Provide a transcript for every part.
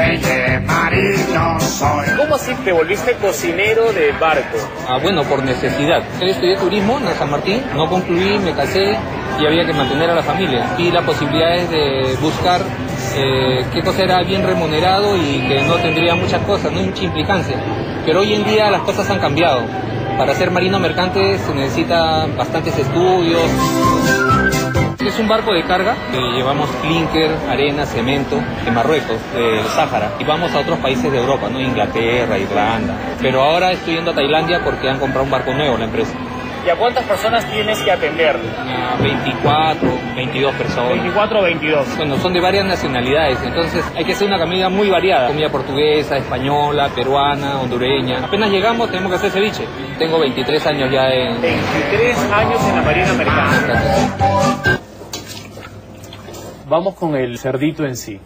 Popeye marino soy. ¿Cómo así te volviste cocinero de barco? Ah, bueno, por necesidad. Yo estudié turismo en San Martín, no concluí, me casé y había que mantener a la familia. Y la posibilidad es de buscar eh, qué cosa era bien remunerado y que no tendría muchas cosas, no mucha implicancia. Pero hoy en día las cosas han cambiado. Para ser marino mercante se necesitan bastantes estudios. Es un barco de carga que llevamos clinker, arena, cemento de Marruecos, del Sáhara, y vamos a otros países de Europa, ¿no? Inglaterra, Irlanda. Pero ahora estoy yendo a Tailandia porque han comprado un barco nuevo la empresa. ¿Y a cuántas personas tienes que atender? A 24, 22 personas. 24 o 22. Bueno, son de varias nacionalidades, entonces hay que hacer una comida muy variada. Comida portuguesa, española, peruana, hondureña. Apenas llegamos tenemos que hacer ceviche. Tengo 23 años ya en... 23 años en la Marina Americana. Vamos con el cerdito en sí.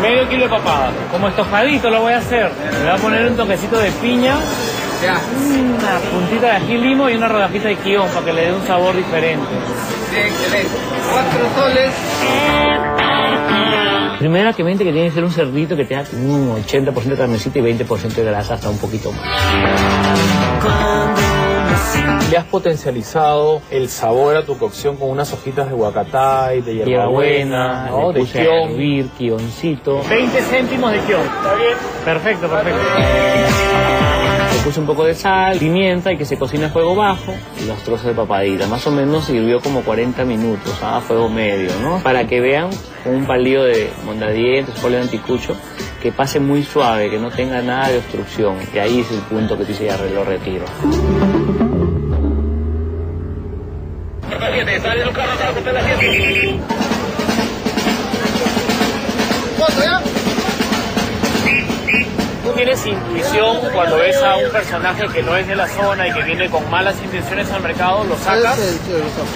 Medio kilo de papada. Como estofadito lo voy a hacer. Le voy a poner un toquecito de piña, una puntita de ají limo y una rodajita de guion para que le dé un sabor diferente. Excelente. Cuatro soles. Primeramente que tiene que ser un cerdito que tenga un 80% de carnecita y 20% de grasa hasta un poquito más. Le has potencializado el sabor a tu cocción con unas hojitas de guacatay, de hierbabuena, Hierbabuena, ¿no? de kion. hervir, guioncito. 20 céntimos de kion. ¿Está bien? Perfecto, perfecto. Le puse un poco de sal, pimienta y que se cocine a fuego bajo. Y los trozos de papadita. Más o menos sirvió como 40 minutos a fuego medio, ¿no? Para que vean un palillo de mondadientes, palillo de anticucho, que pase muy suave, que no tenga nada de obstrucción. Y ahí es el punto que tú dices, ya lo retiro. ¿Tú tienes intuición cuando ves a un personaje que no es de la zona y que viene con malas intenciones al mercado, lo sacas? Sí, sí, lo saco.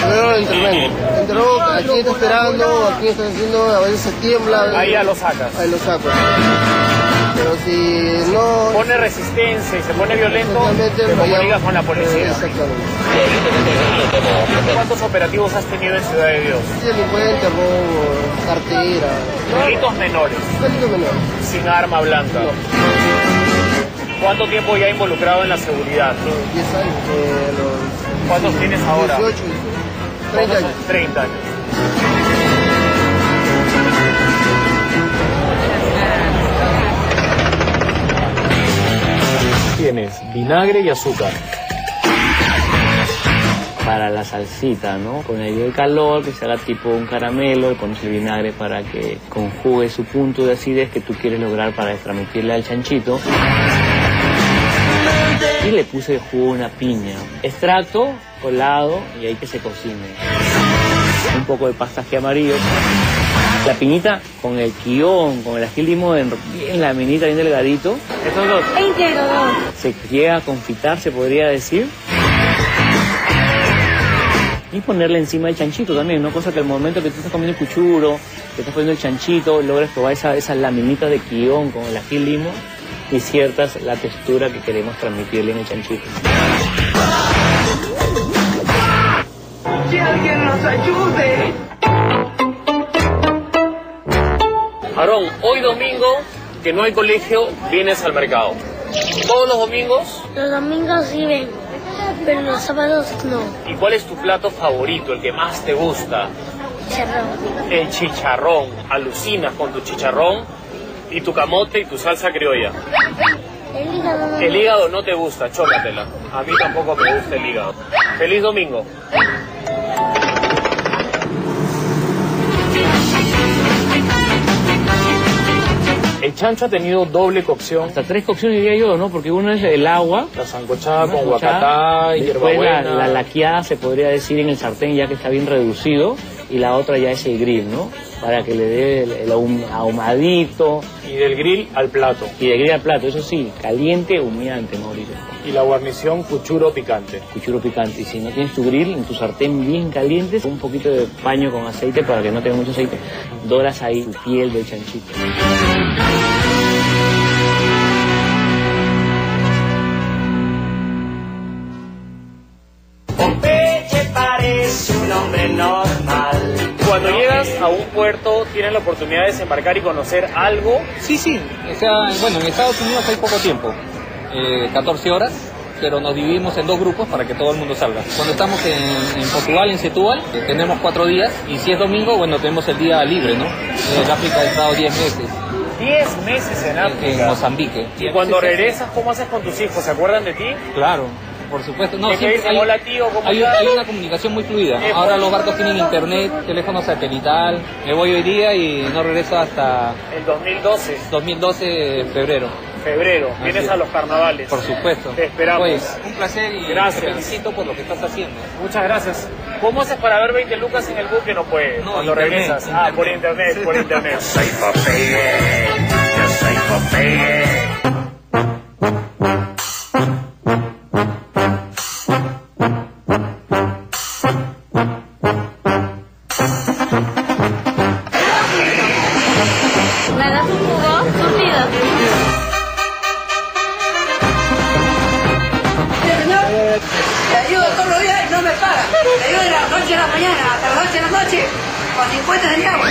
Primero intervengo. Entro, aquí está esperando, aquí está haciendo, a veces se tiembla. Ahí ya lo sacas. Ahí lo saco. Pero si no... Pone resistencia y se pone violento, te comunicas con la policía. Exactamente. ¿Cuántos operativos has tenido en Ciudad de Dios? Delincuente, robo, cartera. Delitos menores, Delito menor. sin arma blanca. ¿Cuánto tiempo ya involucrado en la seguridad? 10 años. Eh, los ¿Cuántos tienes ahora? 18, 30 años. 30 años. Tienes vinagre y azúcar. Para la salsita, ¿no? Con el calor, que se haga tipo un caramelo, le pones el vinagre para que conjugue su punto de acidez que tú quieres lograr para transmitirle al chanchito. Y le puse de jugo una piña. Extracto, colado y ahí que se cocine. Un poco de pasta ají amarillo. La piñita con el quión, con el ají limón, bien la minita, bien delgadito. Estos dos. Se llega a confitar, se podría decir. Y ponerle encima el chanchito también, ¿no? Cosa que al momento que tú estás comiendo el cuchuro, que estás poniendo el chanchito, logres probar esa, esas laminitas de quión con el ají limo y ciertas la textura que queremos transmitirle en el chanchito. Hoy domingo, que no hay colegio, vienes al mercado. Todos los domingos, Los domingos sí ven, pero los sábados no. ¿y cuál es tu plato favorito, el que más te gusta? Cerrado. El chicharrón. Alucinas con tu chicharrón y tu camote y tu salsa criolla. El hígado no. El hígado no te gusta, chócatela. A mí tampoco me gusta el hígado. Feliz domingo. Chancho ha tenido doble cocción. Hasta tres cocciones diría yo, ¿no? Porque uno es el agua, La sancochada con guacatá y después la, hierbabuena. la laqueada se podría decir en el sartén ya que está bien reducido y la otra ya es el grill, ¿no? Para que le dé el, el ahum- ahumadito Y del grill al plato. y de grill al plato, eso sí, caliente, humeante, Mauricio. Y la guarnición cuchuro picante. Cuchuro picante. Y si no tienes tu grill, en tu sartén bien caliente, un poquito de paño con aceite para que no tenga mucho aceite, doras ahí tu piel del chanchito. A un puerto, tienen la oportunidad de desembarcar y conocer algo. Sí, sí. O sea, bueno, en Estados Unidos hay poco tiempo, eh, 14 horas, pero nos dividimos en dos grupos para que todo el mundo salga. Cuando estamos en, en Portugal, en Setúbal, eh, tenemos cuatro días y si es domingo, bueno, tenemos el día libre, ¿no? En África he estado 10 meses, 10 meses en en, África. Mozambique. Y cuando regresas, ¿cómo haces con tus hijos? ¿Se acuerdan de ti? Claro, por supuesto. No, hay, Hola, tío, ¿cómo hay, estás? hay una comunicación muy fluida. Qué Ahora los barcos tienen internet, teléfono satelital. Me voy hoy día y no regreso hasta El 2012, 2012 febrero. febrero, vienes es. a los carnavales. Por supuesto. Te esperamos. Pues, un placer y Gracias. te felicito por lo que estás haciendo. Muchas gracias. ¿Cómo haces para ver 20 lucas en el buque? No puedes. No, cuando internet, regresas. Ah, por internet. por internet. Soy Popeye, yo soy Popeye. Paga. Le ayudo de las 8 de la mañana hasta las 8 de la noche con 50 centavos.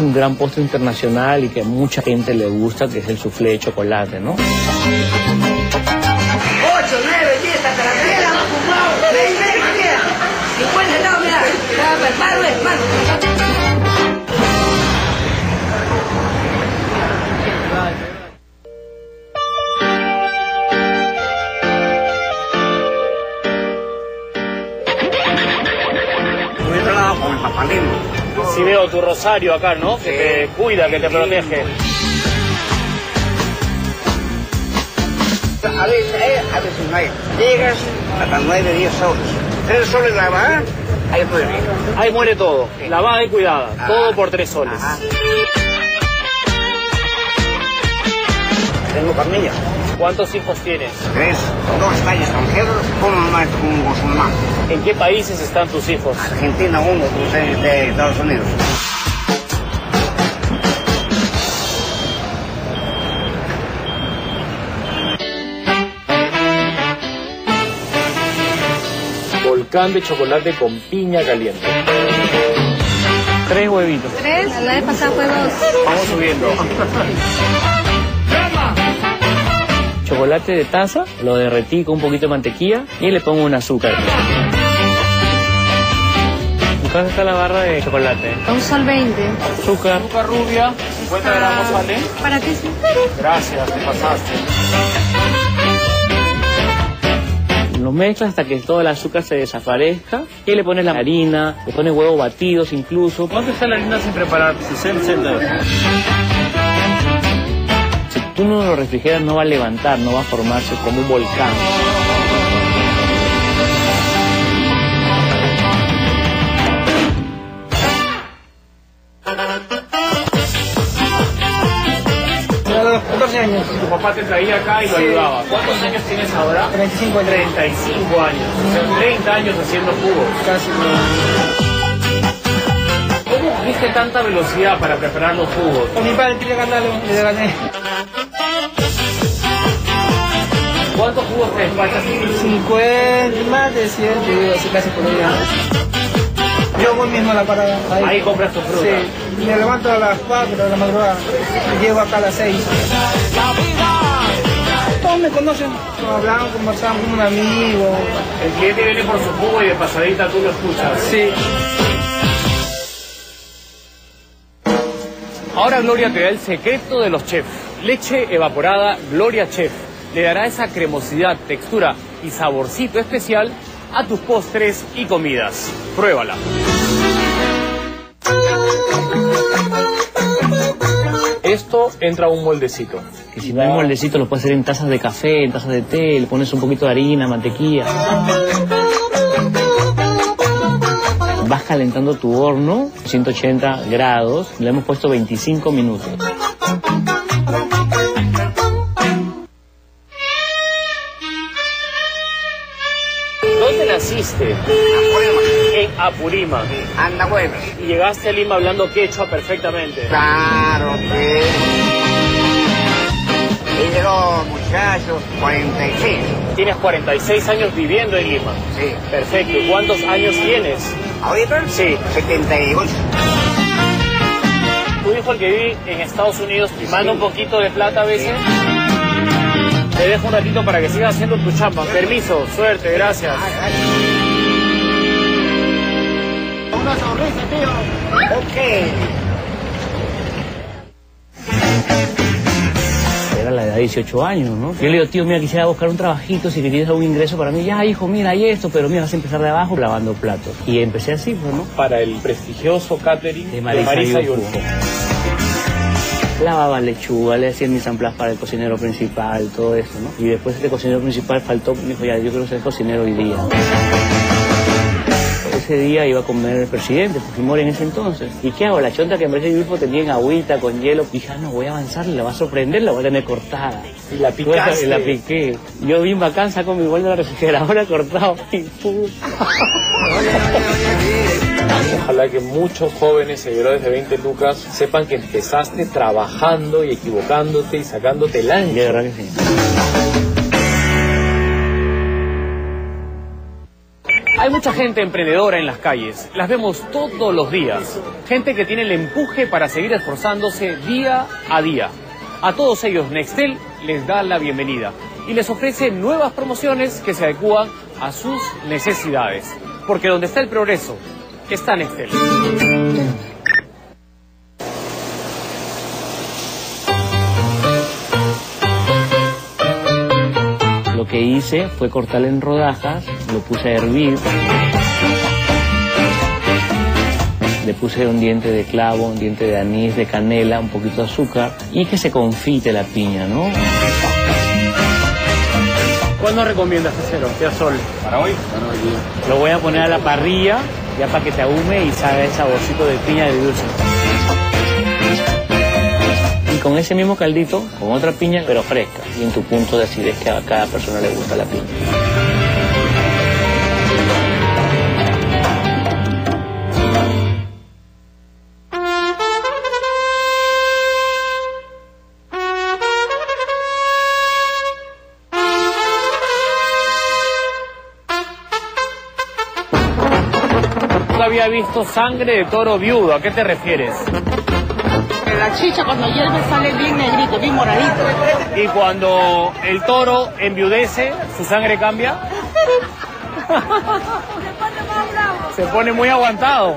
Un gran postre internacional y que a mucha gente le gusta, que es el soufflé de chocolate, ¿no? 8, 9, 10, hasta las 3 la fumado. 6 y media me queda. 50 centavos, mira. Paro es, paro. Muy entrenado con el papalino. Sí veo tu rosario acá, ¿no? Que te cuida, que te protege. A veces hay, a veces no hay. Llegas a las 9, 10 soles. Tres soles la baja, ahí ir. Ahí muere todo. Lavada y cuidada. Todo por tres soles. Ajá. Tengo familia. ¿Cuántos hijos tienes? Tres, dos están extranjeros, uno un musulmán. ¿En qué países están tus hijos? Argentina, uno, dos es de Estados Unidos. Volcán de chocolate con piña caliente. Tres huevitos. Tres, la vez pasada fue dos. Vamos subiendo. Chocolate de taza, lo derretí con un poquito de mantequilla y le pongo un azúcar. ¿Cuánto está la barra de chocolate? Un sol 20. Azúcar. Azúcar rubia, 50 gramos vale. ¿Para qué? Gracias, te pasaste. Lo mezclas hasta que todo el azúcar se desaparezca y le pones la harina, le pones huevos batidos incluso. ¿Cuánto está la harina sin preparar? 60 euros. Si tú no lo refrigeras no va a levantar, no va a formarse como un volcán. A los 14 años. Papá te traía acá y lo ayudaba. ¿Cuántos años tienes ahora? 35 años. 35 años. O sea, 30 años haciendo jugos. Casi. ¿Cómo cogiste tanta velocidad para preparar los jugos? Con mi padre quería ganarlo, le gané. ¿Cuántos jugos te despachas? 50, más de 100, te digo, así casi por día. Yo voy mismo a la parada. Ahí compras tu fruta. Sí, me levanto a las 4 de la madrugada y llego acá a las 6. Todos me conocen, hablamos, conversamos como un amigo. El cliente viene por su jugo y de pasadita tú lo escuchas. Sí. Ahora Gloria te da el secreto de los chefs. Leche evaporada Gloria Chef. Le dará esa cremosidad, textura y saborcito especial a tus postres y comidas. Pruébala. Esto entra a un moldecito. Que si no hay moldecito lo puedes hacer en tazas de café, en tazas de té, le pones un poquito de harina, mantequilla. Vas calentando tu horno, 180 grados, le hemos puesto 25 minutos. Naciste? en Apurímac. Anda bueno. Y llegaste a Lima hablando quechua perfectamente. Claro que. Y muchachos, 46. Tienes 46 años viviendo en Lima. Sí. Perfecto. ¿Y cuántos años tienes? ¿Ahorita? Sí. 78. Tu hijo el que vive en Estados Unidos manda un poquito de plata a veces. Te dejo un ratito para que sigas haciendo tu chamba. Permiso, suerte, gracias. Una sonrisa, tío. Ok. Era la edad de 18 años, ¿no? Yo le digo, tío, mira, quisiera buscar un trabajito, si querías algún ingreso para mí. Ya, hijo, mira, hay esto, pero mira, vas a empezar de abajo lavando platos. Y empecé así, pues, ¿no? Para el prestigioso catering De Marisa Yulfo. Yulfo. Lavaba lechuga, le hacía mis amplas para el cocinero principal, todo eso, ¿no? Y después este cocinero principal faltó, me dijo, ya, yo quiero ser cocinero hoy día. Ese día iba a comer el presidente, Fujimori en ese entonces. ¿Y qué hago? La chonta que en vez de Yulfo tenía en agüita, con hielo. Dije, ah, no, voy a avanzar, la va a sorprender, la voy a tener cortada. Y la picaste. Y la piqué. Yo bien bacán, saco mi bol de la refrigeradora cortado y pum. Ojalá que muchos jóvenes seguidores de 20 lucas sepan que empezaste trabajando y equivocándote y sacándote el De ancho. verdad que sí. Hay mucha gente emprendedora en las calles, las vemos todos los días. Gente que tiene el empuje para seguir esforzándose día a día. A todos ellos Nextel les da la bienvenida y les ofrece nuevas promociones que se adecúan a sus necesidades. Porque donde está el progreso, está Nextel. Lo que hice fue cortarlo en rodajas, lo puse a hervir. Le puse un diente de clavo, un diente de anís, de canela, un poquito de azúcar y que se confite la piña, ¿no? ¿Cuándo recomiendas hacerlo? ¿Qué sol? ¿Para hoy? Lo voy a poner a la parrilla ya para que te ahume y salga el saborcito de piña de dulce. Y con ese mismo caldito, con otra piña, pero fresca, y en tu punto de acidez que a cada persona le gusta la piña. Nunca había visto sangre de toro viudo. ¿A qué te refieres? La chicha cuando hierve sale bien negrito, bien moradito. Y cuando el toro enviudece, su sangre cambia. Se pone muy aguantado.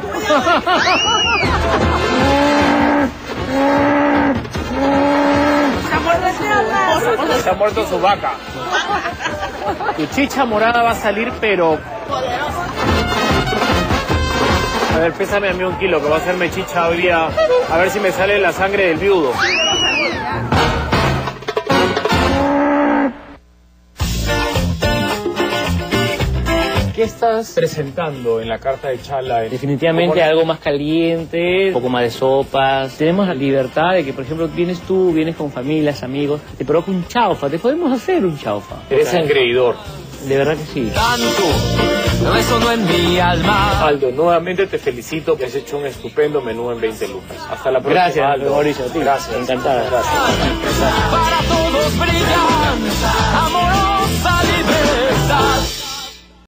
Se ha muerto su vaca. Tu chicha morada va a salir, pero. A ver, pésame a mí un kilo, que va a hacerme chicha hoy día. A ver si me sale la sangre del viudo. ¿Qué estás presentando en la carta de Chala? Definitivamente algo más caliente, un poco más de sopas. Tenemos la libertad de que, por ejemplo, vienes tú, vienes con familias, amigos, te provoca un chaufa, te podemos hacer un chaufa. Eres engreidor. De verdad que sí. Eso no es mi alma. Aldo, nuevamente te felicito que has hecho un estupendo menú en 20 lucas. Hasta la próxima, Gracias, Aldo. Mauricio, a ti. Gracias. Encantada. Gracias. Para todos brillan, amorosa libertad.